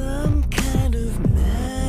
some kind of man.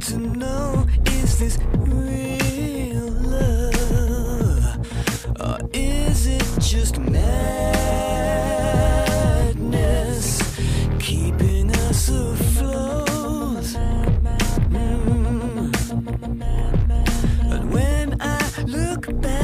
to know is this real love? Or is it just madness keeping us afloat? Mm. When I look back.